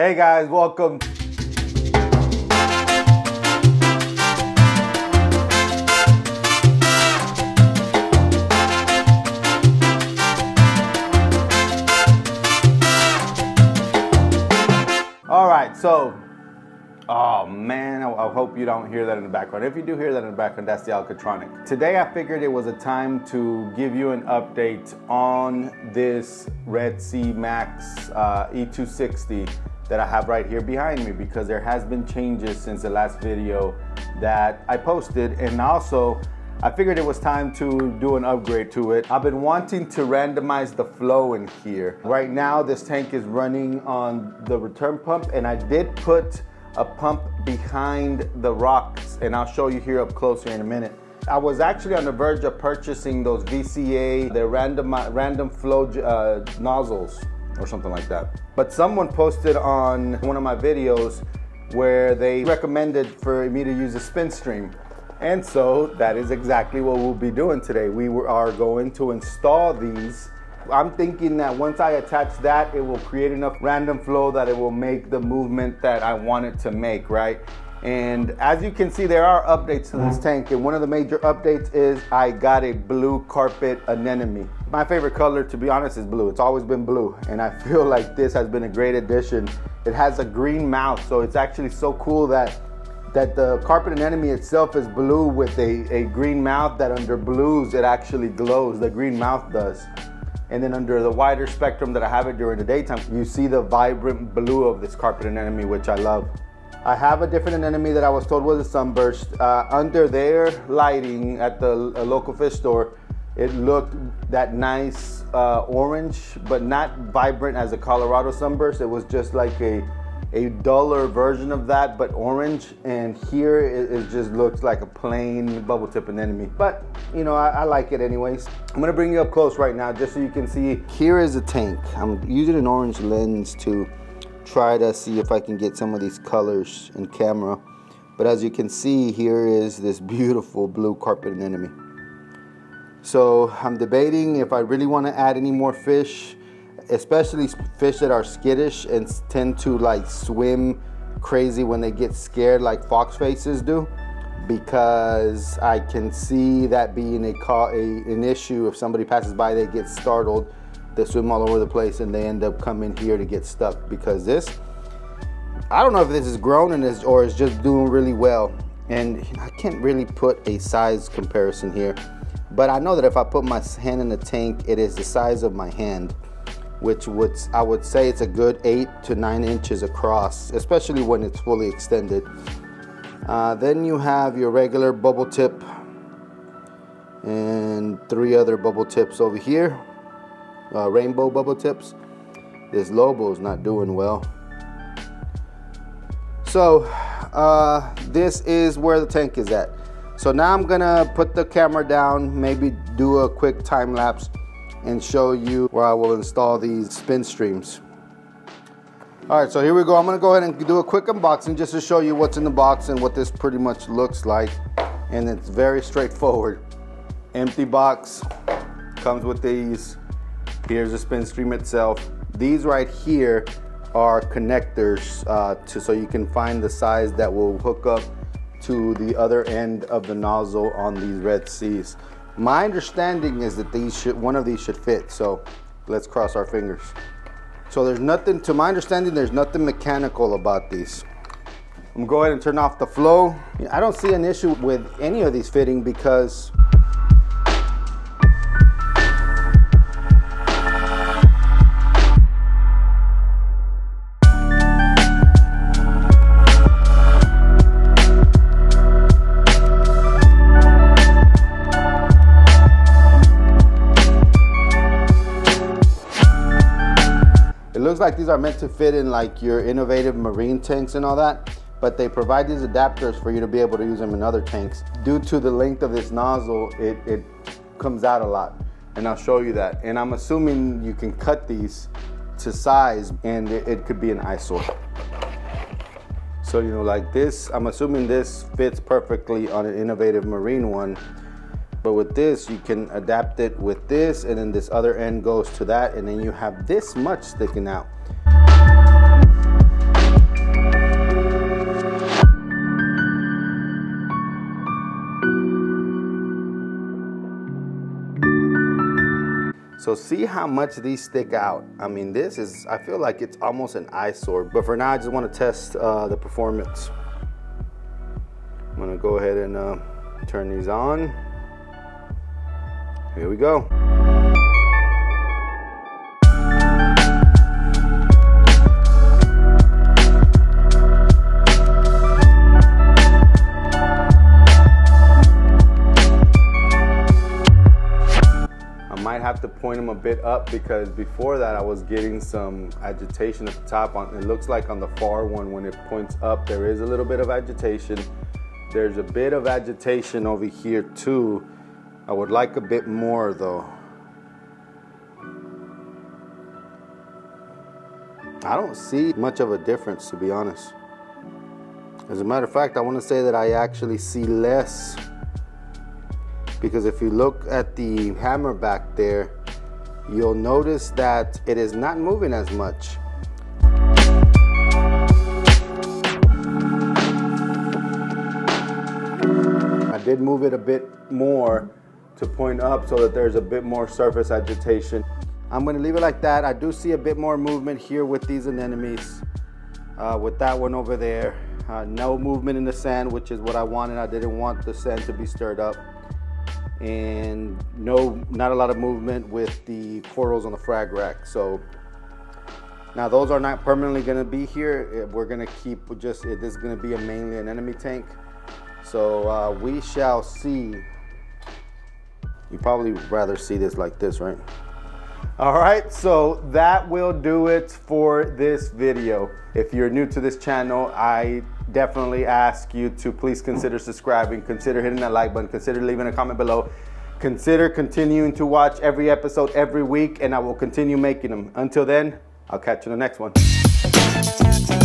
Hey guys, welcome. All right, so, oh man, I, hope you don't hear that in the background. If you do hear that in the background, that's the Alkatronic. Today I figured it was a time to give you an update on this Red Sea Max uh, E260 that I have right here behind me because there has been changes since the last video that I posted and also I figured it was time to do an upgrade to it. I've been wanting to randomize the flow in here. Right now, this tank is running on the return pump and I did put a pump behind the rocks and I'll show you here up close here in a minute. I was actually on the verge of purchasing those VCA, the random, random flow uh, nozzles or something like that. But someone posted on one of my videos where they recommended for me to use a SpinStream. And so that is exactly what we'll be doing today. We are going to install these. I'm thinking that once I attach that, it will create enough random flow that it will make the movement that I want it to make, right? And as you can see, there are updates to this mm-hmm. tank. And one of the major updates is I got a blue carpet anemone. My favorite color, to be honest, is blue. It's always been blue. And I feel like this has been a great addition. It has a green mouth, so it's actually so cool that that the carpet anemone itself is blue with a, a green mouth that under blues it actually glows, the green mouth does. And then under the wider spectrum that I have it during the daytime, you see the vibrant blue of this carpet anemone, which I love. I have a different anemone that I was told was a sunburst. Uh, under their lighting at the local fish store, it looked that nice uh, orange, but not vibrant as a Colorado sunburst. It was just like a a duller version of that, but orange. And here it, it just looks like a plain bubble tip anemone. But you know, I, I, like it anyways. I'm gonna bring you up close right now just so you can see. Here is a tank. I'm using an orange lens to try to see if I can get some of these colors in camera. But as you can see, here is this beautiful blue carpet anemone. So I'm debating if I really want to add any more fish especially fish that are skittish and tend to like swim crazy when they get scared like fox faces do because I can see that being a, a, an issue if somebody passes by they get startled they swim all over the place and they end up coming here to get stuck because this I don't know if this is grown and is or is just doing really well and I can't really put a size comparison here but I know that if I put my hand in the tank it is the size of my hand which would I would say it's a good eight to nine inches across, especially when it's fully extended. Uh, then you have your regular bubble tip and three other bubble tips over here, uh, rainbow bubble tips. This Lobo is not doing well. So uh, this is where the tank is at. So now I'm gonna put the camera down, maybe do a quick time lapse and show you where I will install these SpinStreams. All right, so here we go. I'm gonna go ahead and do a quick unboxing just to show you what's in the box and what this pretty much looks like. And it's very straightforward. Empty box, comes with these. Here's the SpinStream itself. These right here are connectors uh, to, so you can find the size that will hook up to the other end of the nozzle on these Red Seas. My understanding is that these should, one of these should fit, so let's cross our fingers. So there's nothing, to my understanding, there's nothing mechanical about these. I'm gonna go ahead and turn off the flow. I don't see an issue with any of these fitting because like these are meant to fit in like your innovative marine tanks and all that, but they provide these adapters for you to be able to use them in other tanks. Due to the length of this nozzle, it, it comes out a lot. And I'll show you that. And I'm assuming you can cut these to size and it, it could be an eyesore. So, you know, like this, I'm assuming this fits perfectly on an innovative marine one but with this, you can adapt it with this, and then this other end goes to that, and then you have this much sticking out. So see how much these stick out. I mean, this is, I feel like it's almost an eyesore, but for now, I just wanna test uh, the performance. I'm gonna go ahead and uh, turn these on. Here we go. I might have to point them a bit up because before that I was getting some agitation at the top. On It looks like on the far one when it points up there is a little bit of agitation. There's a bit of agitation over here too. I would like a bit more though. I don't see much of a difference to be honest. As a matter of fact, I want to say that I actually see less because if you look at the hammer back there, you'll notice that it is not moving as much. I did move it a bit more to point up so that there's a bit more surface agitation. I'm gonna leave it like that. I do see a bit more movement here with these anemones, uh, with that one over there. Uh, no movement in the sand, which is what I wanted. I didn't want the sand to be stirred up and no, not a lot of movement with the corals on the frag rack. So now those are not permanently gonna be here. We're gonna keep just, this is gonna be a mainly anemone tank. So uh, we shall see. You probably rather see this like this, right? All right, so that will do it for this video. If you're new to this channel, I definitely ask you to please consider subscribing, consider hitting that like button, consider leaving a comment below. Consider continuing to watch every episode every week, and I will continue making them. Until then, I'll catch you in the next one.